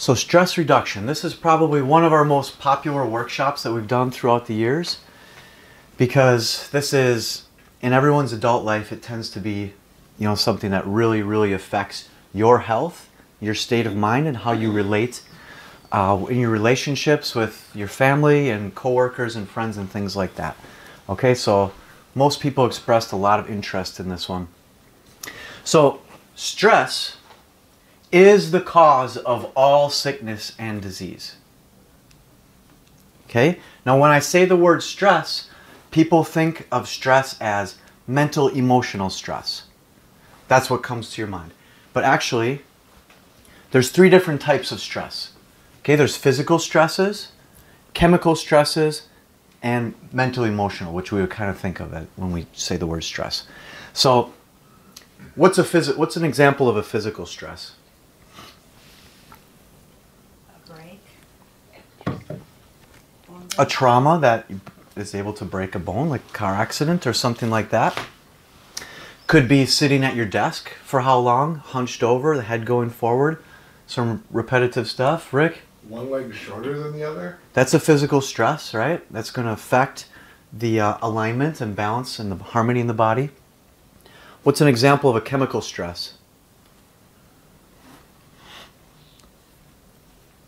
So stress reduction, this is probably one of our most popular workshops that we've done throughout the years because this is in everyone's adult life it tends to be you know something that really really affects your health, your state of mind and how you relate uh, in your relationships with your family and coworkers and friends and things like that. Okay, so most people expressed a lot of interest in this one. So, stress is the cause of all sickness and disease. Okay? Now, when I say the word stress, people think of stress as mental emotional stress. That's what comes to your mind. But actually, there's three different types of stress. Okay, there's physical stresses, chemical stresses, and mental emotional, which we would kind of think of it when we say the word stress. So, what's a phys- what's an example of a physical stress? A break. A trauma that is able to break a bone, like a car accident or something like that. Could be sitting at your desk for how long, hunched over, the head going forward, some repetitive stuff. Rick? One leg shorter than the other? That's a physical stress, right? That's going to affect the uh, alignment and balance and the harmony in the body. What's an example of a chemical stress?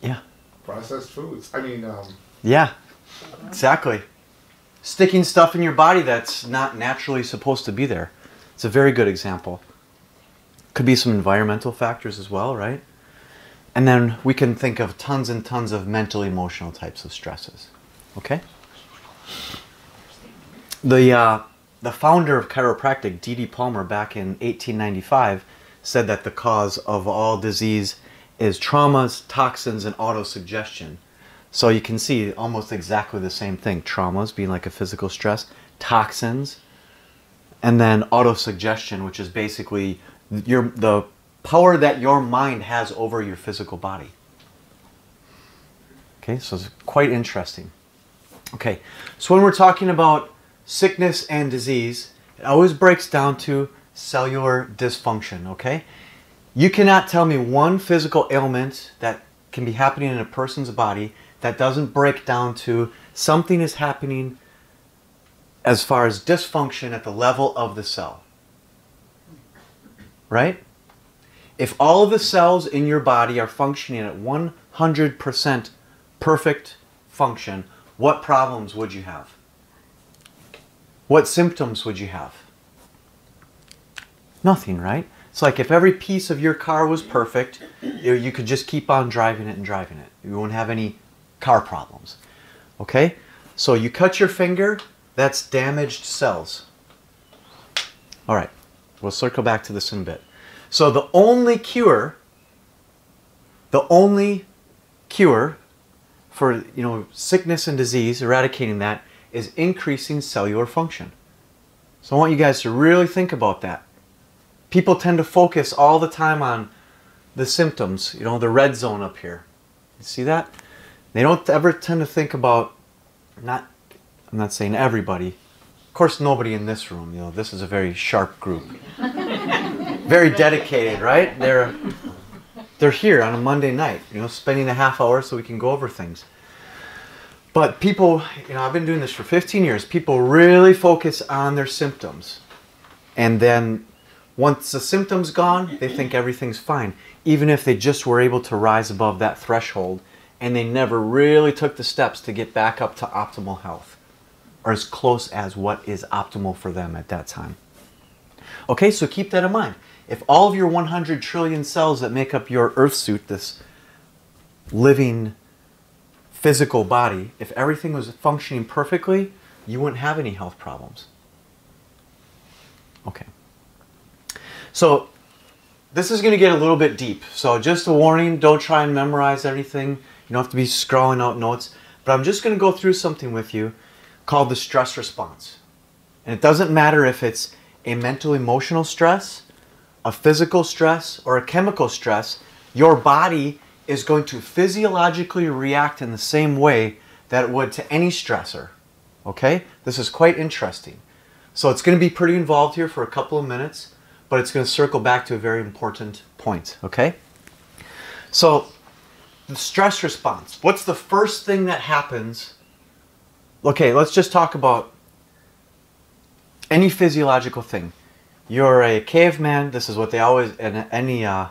Yeah. Processed foods. I mean, um, Yeah, exactly. Sticking stuff in your body that's not naturally supposed to be there. It's a very good example. Could be some environmental factors as well, right? And then we can think of tons and tons of mental, emotional types of stresses. Okay? The, uh, the founder of chiropractic, D.D. Palmer, back in 1895, said that the cause of all disease is traumas, toxins, and autosuggestion. So you can see almost exactly the same thing. Traumas being like a physical stress, toxins, and then autosuggestion, which is basically your the power that your mind has over your physical body. Okay, so it's quite interesting. Okay, so when we're talking about sickness and disease, it always breaks down to cellular dysfunction, okay? You cannot tell me one physical ailment that can be happening in a person's body that doesn't break down to something is happening as far as dysfunction at the level of the cell. Right? If all of the cells in your body are functioning at 100% perfect function, what problems would you have? What symptoms would you have? Nothing, right? It's like if every piece of your car was perfect, you, could just keep on driving it and driving it. You won't have any car problems. Okay? So you cut your finger, that's damaged cells. All right, we'll circle back to this in a bit. So the only cure, the only cure for you know sickness and disease, eradicating that, is increasing cellular function. So I want you guys to really think about that. People tend to focus all the time on the symptoms, you know, the red zone up here. You see that? They don't ever tend to think about not I'm not saying everybody. Of course nobody in this room, you know, this is a very sharp group. very dedicated, right? They're they're here on a Monday night, you know, spending a half hour so we can go over things. But people, you know, I've been doing this for 15 years. People really focus on their symptoms. And then once the symptoms gone, they think everything's fine, even if they just were able to rise above that threshold and they never really took the steps to get back up to optimal health or as close as what is optimal for them at that time. Okay, so keep that in mind. If all of your 100 trillion cells that make up your earth suit, this living physical body, if everything was functioning perfectly, you wouldn't have any health problems. Okay. So this is going to get a little bit deep. So just a warning, don't try and memorize everything. You don't have to be scrawling out notes. But I'm just going to go through something with you called the stress response. And it doesn't matter if it's a mental emotional stress, a physical stress, or a chemical stress, your body is going to physiologically react in the same way that it would to any stressor. Okay? This is quite interesting. So it's going to be pretty involved here for a couple of minutes, but it's going to circle back to a very important point. Okay? So the stress response. What's the first thing that happens? Okay, let's just talk about any physiological thing. You're a caveman. This is what they always in any uh,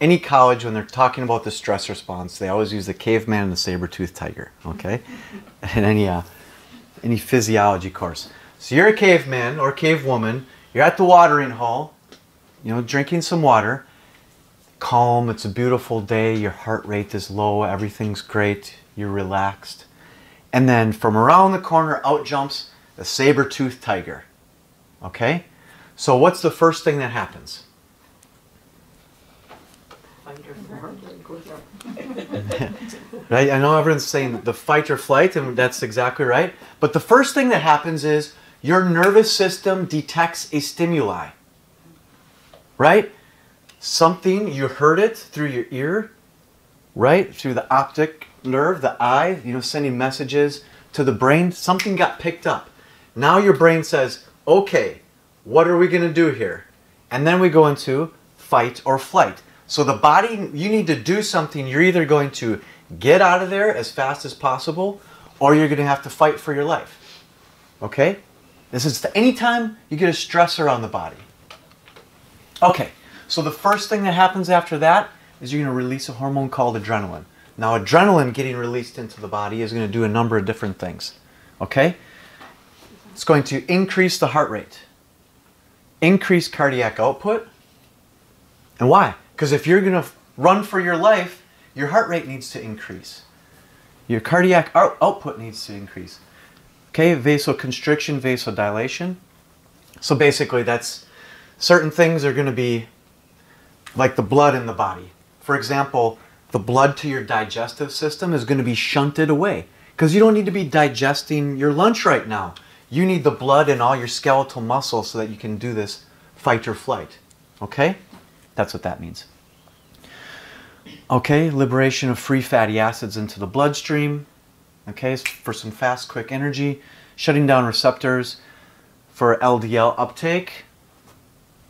any college when they're talking about the stress response, they always use the caveman and the saber-toothed tiger. Okay, in any uh, any physiology course. So you're a caveman or cavewoman. You're at the watering hole, you know, drinking some water. Calm. It's a beautiful day. Your heart rate is low. Everything's great. You're relaxed. And then from around the corner, out jumps the saber-toothed tiger. Okay? So what's the first thing that happens? Fight or flight. Right? I know everyone's saying the fight or flight, and that's exactly right. But the first thing that happens is your nervous system detects a stimuli. Right? Something, you heard it through your ear, right? Through the optic nerve, the eye, you know, sending messages to the brain. Something got picked up. Now your brain says, okay, what are we going to do here? And then we go into fight or flight. So the body, you need to do something. You're either going to get out of there as fast as possible or you're going to have to fight for your life. Okay? This is anytime you get a stressor on the body. Okay, so the first thing that happens after that is you're going to release a hormone called adrenaline. Now, adrenaline getting released into the body is going to do a number of different things. Okay? It's going to increase the heart rate, increase cardiac output. And why? Because if you're going to run for your life, your heart rate needs to increase. Your cardiac out- output needs to increase. Okay, vasoconstriction, vasodilation. So basically, that's certain things are going to be like the blood in the body. For example, the blood to your digestive system is going to be shunted away because you don't need to be digesting your lunch right now. You need the blood in all your skeletal muscles so that you can do this fight or flight. Okay? That's what that means. Okay, liberation of free fatty acids into the bloodstream. Okay, for some fast, quick energy. Shutting down receptors for LDL uptake,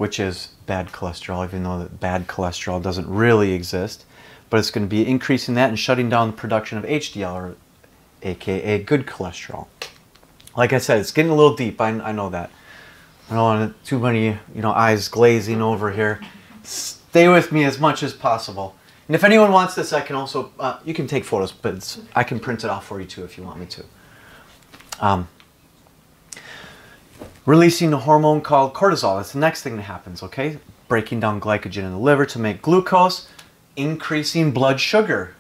which is bad cholesterol, even though bad cholesterol doesn't really exist. But it's going to be increasing that and shutting down the production of HDL, or AKA good cholesterol. Like I said, it's getting a little deep. I, I know that. I don't want too many, you know, eyes glazing over here. Stay with me as much as possible. And if anyone wants this, I can also, uh, you can take photos, but I can print it off for you too if you want me to. Um, releasing a hormone called cortisol. That's the next thing that happens, okay? Breaking down glycogen in the liver to make glucose, increasing blood sugar.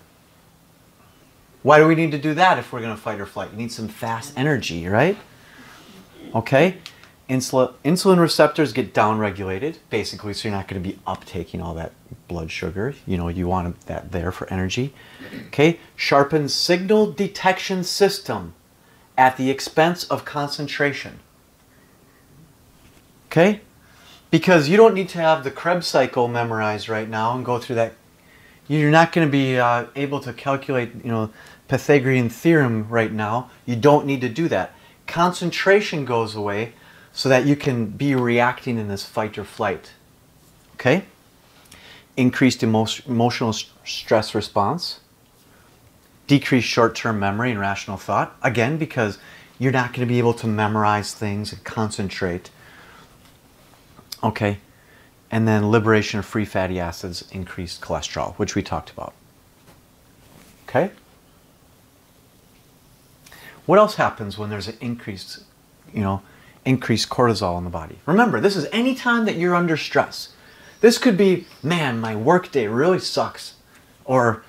Why do we need to do that if we're going to fight or flight? You need some fast energy, right? Okay? Insul- insulin receptors get downregulated, basically, so you're not going to be uptaking all that blood sugar. You know, you want that there for energy. Okay? Sharpens signal detection system at the expense of concentration. Okay? Because you don't need to have the Krebs cycle memorized right now and go through that. You're not going to be uh, able to calculate, you know, Pythagorean theorem right now. You don't need to do that. Concentration goes away so that you can be reacting in this fight or flight. Okay? Increased emo- emotional st- stress response. Decreased short term memory and rational thought. Again, because you're not going to be able to memorize things and concentrate. Okay? And then liberation of free fatty acids, increased cholesterol, which we talked about. Okay? What else happens when there's an increased, you know, increased cortisol in the body? Remember, this is any time that you're under stress. This could be, man, my workday really sucks. Or,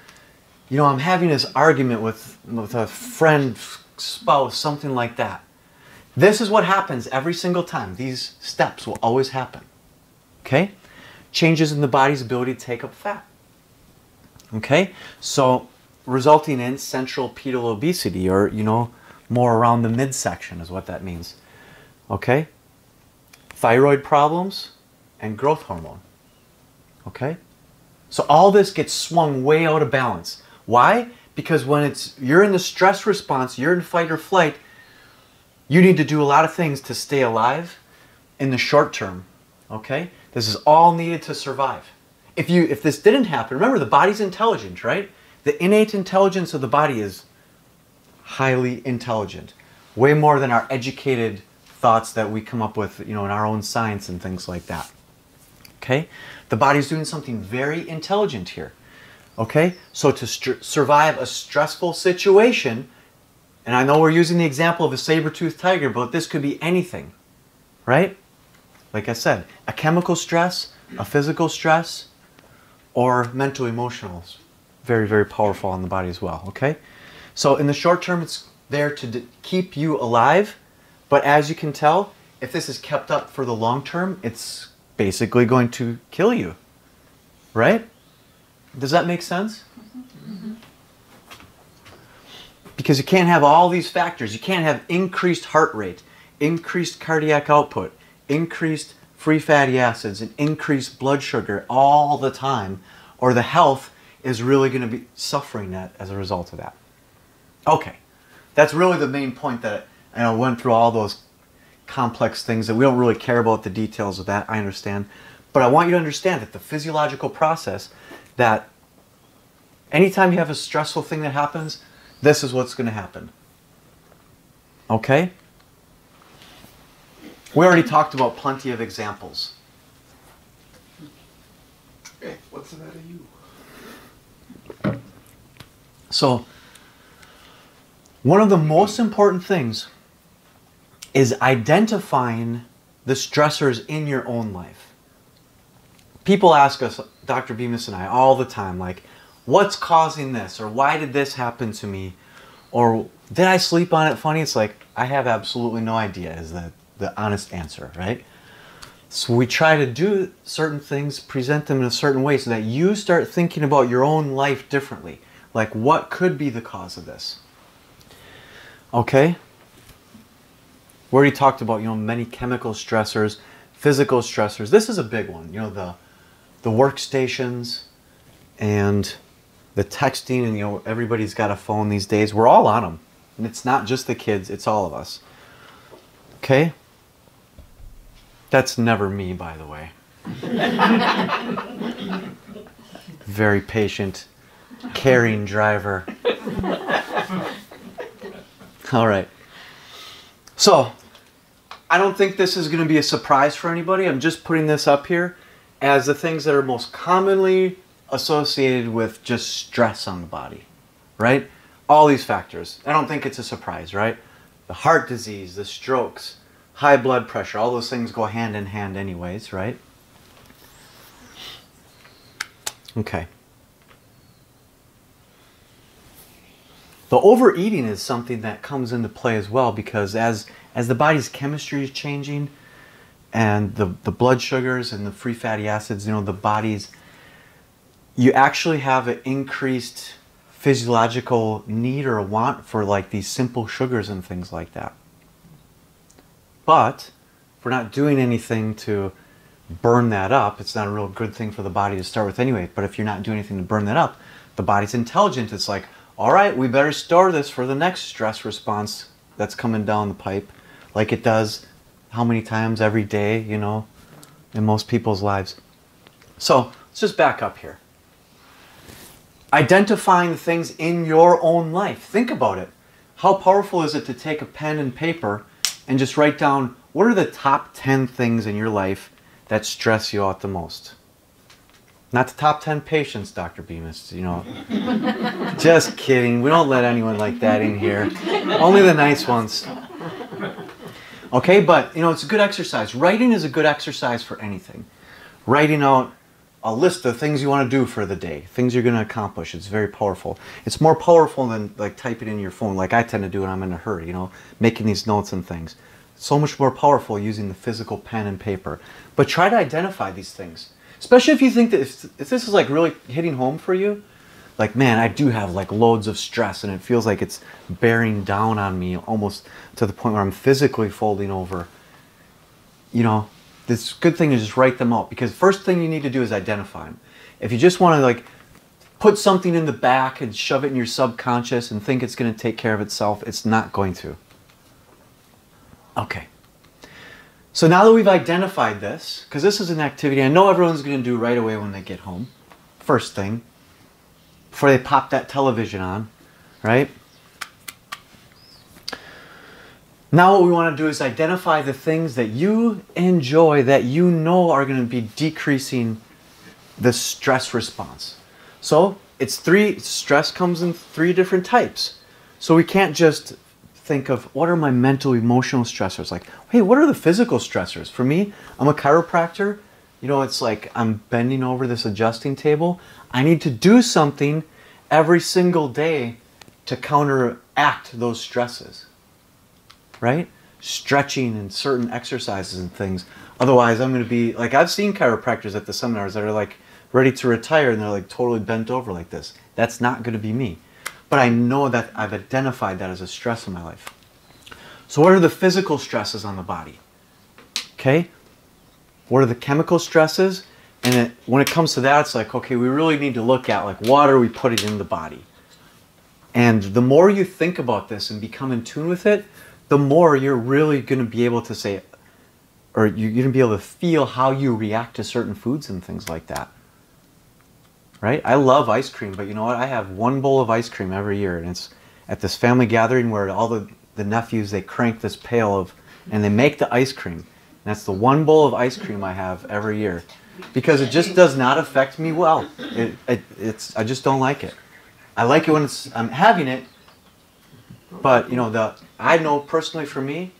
you know, I'm having this argument with, with a friend, spouse, something like that. This is what happens every single time. These steps will always happen. Okay? Changes in the body's ability to take up fat. Okay? So, resulting in centripetal obesity, or, you know, more around the midsection is what that means. Okay? Thyroid problems and growth hormone. Okay? So all this gets swung way out of balance. Why? Because when it's you're in the stress response, you're in fight or flight, you need to do a lot of things to stay alive in the short term. Okay? This is all needed to survive. If you if this didn't happen, remember the body's intelligent, right? The innate intelligence of the body is highly intelligent, way more than our educated thoughts that we come up with, you know, in our own science and things like that. Okay? The body's doing something very intelligent here. Okay? So to survive a stressful situation, and I know we're using the example of a saber-toothed tiger, but this could be anything. Right? Like I said, a chemical stress, a physical stress, or mental emotional. Very, very powerful on the body as well. Okay? So in the short term, it's there to keep you alive. But as you can tell, if this is kept up for the long term, it's basically going to kill you. Right? Does that make sense? Mm-hmm. Mm-hmm. Because you can't have all these factors. You can't have increased heart rate, increased cardiac output, increased free fatty acids, and increased blood sugar all the time, or the health is really going to be suffering that as a result of that. Okay, that's really the main point that I went through all those complex things that we don't really care about the details of that. I understand, but I want you to understand that the physiological process that anytime you have a stressful thing that happens, this is what's going to happen. Okay? We already talked about plenty of examples. Hey, what's the matter you? So, one of the most important things is identifying the stressors in your own life. People ask us, Dr. Bemis and I, all the time, like, what's causing this? Or why did this happen to me? Or did I sleep on it funny? It's like, I have absolutely no idea, is the, the honest answer, right? So we try to do certain things, present them in a certain way so that you start thinking about your own life differently. Like, what could be the cause of this? Okay? We already talked about, you know, many chemical stressors, physical stressors. This is a big one. You know, the the workstations and the texting and you know everybody's got a phone these days. We're all on them. And it's not just the kids, it's all of us. Okay? That's never me, by the way. Very patient, caring driver. All right. So, I don't think this is going to be a surprise for anybody. I'm just putting this up here as the things that are most commonly associated with just stress on the body, right? All these factors. I don't think it's a surprise, right? The heart disease, the strokes, high blood pressure, all those things go hand in hand, anyways, right? Okay. The overeating is something that comes into play as well because as as the body's chemistry is changing and the, the blood sugars and the free fatty acids, you know, the body's you actually have an increased physiological need or want for like these simple sugars and things like that. But if we're not doing anything to burn that up, it's not a real good thing for the body to start with anyway. But if you're not doing anything to burn that up, the body's intelligent. It's like, all right, we better store this for the next stress response that's coming down the pipe, like it does how many times every day, you know, in most people's lives. So let's just back up here. Identifying the things in your own life. Think about it. How powerful is it to take a pen and paper and just write down what are the top 10 things in your life that stress you out the most? Not the top 10 patients, Dr. Bemis, you know. just kidding. We don't let anyone like that in here. Only the nice ones. Okay, but you know, it's a good exercise. Writing is a good exercise for anything. Writing out a list of things you want to do for the day, things you're going to accomplish. It's very powerful. It's more powerful than like typing in your phone, like I tend to do when I'm in a hurry, you know, making these notes and things. So much more powerful using the physical pen and paper. But try to identify these things, especially if you think that if, if this is like really hitting home for you, like man, I do have like loads of stress and it feels like it's bearing down on me almost to the point where I'm physically folding over. You know, this good thing is just write them out because first thing you need to do is identify them. If you just want to like put something in the back and shove it in your subconscious and think it's going to take care of itself, it's not going to. Okay. So now that we've identified this, because this is an activity I know everyone's going to do right away when they get home, first thing, before they pop that television on, right? Now, what we want to do is identify the things that you enjoy that you know are going to be decreasing the stress response. So, it's three, stress comes in three different types. So, we can't just think of what are my mental, emotional stressors? Like, hey, what are the physical stressors? For me, I'm a chiropractor. You know, it's like I'm bending over this adjusting table. I need to do something every single day to counteract those stresses right? Stretching and certain exercises and things. Otherwise, I'm going to be like I've seen chiropractors at the seminars that are like ready to retire and they're like totally bent over like this. That's not going to be me. But I know that I've identified that as a stress in my life. So, what are the physical stresses on the body? Okay? What are the chemical stresses? And it, when it comes to that, it's like, okay, we really need to look at like what are we putting in the body? And the more you think about this and become in tune with it, the more you're really going to be able to say, or you're going to be able to feel how you react to certain foods and things like that. Right? I love ice cream, but you know what? I have one bowl of ice cream every year, and it's at this family gathering where all the, the nephews they crank this pail of, and they make the ice cream. And that's the one bowl of ice cream I have every year, because it just does not affect me well. It, it, it's I just don't like it. I like it when it's I'm having it, but you know, the I know personally for me,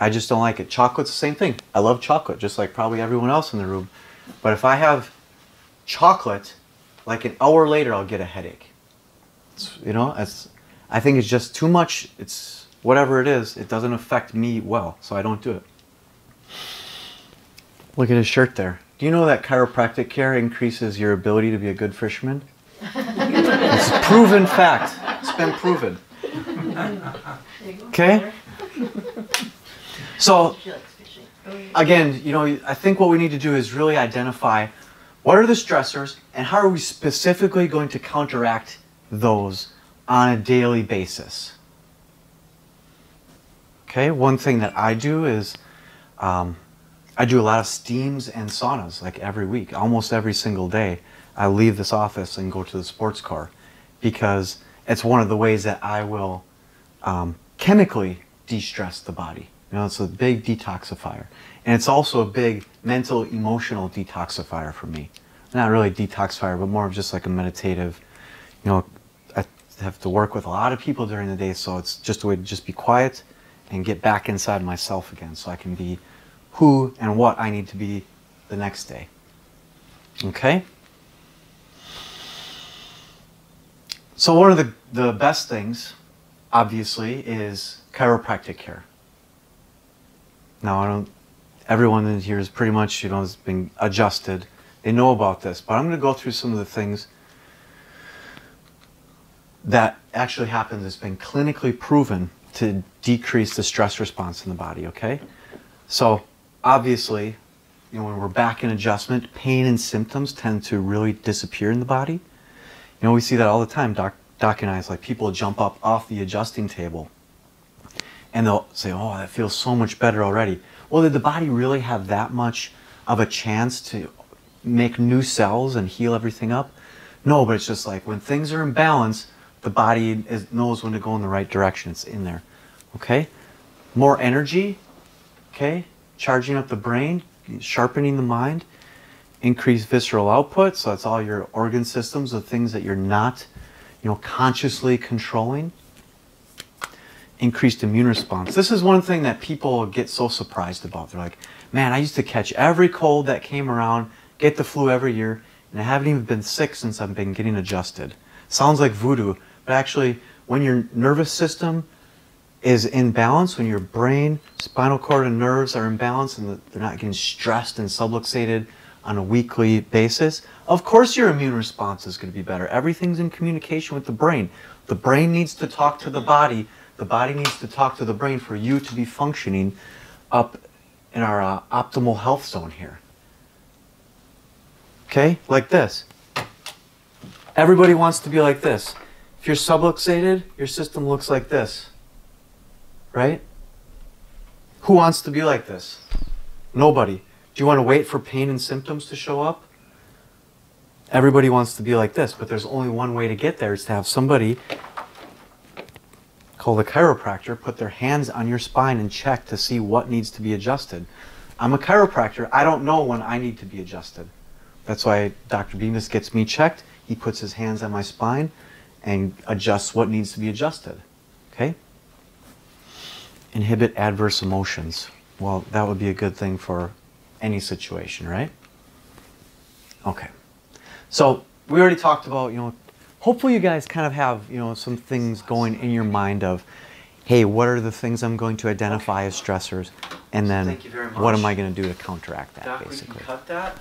I just don't like it. Chocolate's the same thing. I love chocolate, just like probably everyone else in the room. But if I have chocolate, like an hour later, I'll get a headache. It's, you know, it's, I think it's just too much. It's whatever it is. It doesn't affect me well, so I don't do it. Look at his shirt there. Do you know that chiropractic care increases your ability to be a good fisherman? it's a proven fact. It's been proven. Okay? So, again, you know, I think what we need to do is really identify what are the stressors and how are we specifically going to counteract those on a daily basis. Okay, one thing that I do is um, I do a lot of steams and saunas like every week, almost every single day. I leave this office and go to the sports car because it's one of the ways that I will um, chemically de-stress the body. You know, it's a big detoxifier. And it's also a big mental, emotional detoxifier for me. Not really detoxifier, but more of just like a meditative, you know, I have to work with a lot of people during the day, so it's just a way to just be quiet and get back inside myself again so I can be who and what I need to be the next day. Okay? So one of the, the best things obviously, is chiropractic care. Now, I don't, everyone in here is pretty much, you know, has been adjusted. They know about this, but I'm going to go through some of the things that actually happens that's been clinically proven to decrease the stress response in the body, okay? So, obviously, you know, when we're back in adjustment, pain and symptoms tend to really disappear in the body. You know, we see that all the time. Doc, Doc and I, it's like people jump up off the adjusting table and they'll say, oh, that feels so much better already. Well, did the body really have that much of a chance to make new cells and heal everything up? No, but it's just like when things are in balance, the body is, knows when to go in the right direction. It's in there. Okay? More energy. Okay? Charging up the brain, sharpening the mind, increase visceral output. So it's all your organ systems, the things that you're not you know, consciously controlling, increased immune response. This is one thing that people get so surprised about. They're like, man, I used to catch every cold that came around, get the flu every year, and I haven't even been sick since I've been getting adjusted. Sounds like voodoo, but actually, when your nervous system is in balance, when your brain, spinal cord, and nerves are in balance and they're not getting stressed and subluxated on a weekly basis, of course your immune response is going to be better. Everything's in communication with the brain. The brain needs to talk to the body. The body needs to talk to the brain for you to be functioning up in our uh, optimal health zone here. Okay, like this. Everybody wants to be like this. If you're subluxated, your system looks like this. Right? Who wants to be like this? Nobody. Do you want to wait for pain and symptoms to show up? everybody wants to be like this, but there's only one way to get there is to have somebody call the chiropractor put their hands on your spine and check to see what needs to be adjusted. I'm a chiropractor. I don't know when I need to be adjusted. That's why Dr. Bemis gets me checked. He puts his hands on my spine and adjusts what needs to be adjusted. Okay? Inhibit adverse emotions. Well, that would be a good thing for any situation, right? Okay. So we already talked about, you know, hopefully you guys kind of have, you know, some things going in your mind of, hey, what are the things I'm going to identify as stressors? And then what am. I going to do to counteract that, Doc, basically? cut that.